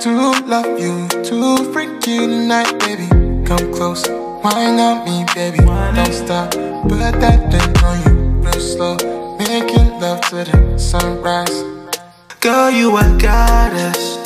to love you, to freak you tonight, baby. Come close, wine on me, baby. Don't stop, put that thing on you, real slow. Making love to the sunrise. Girl, you a goddess.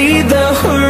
see the horizon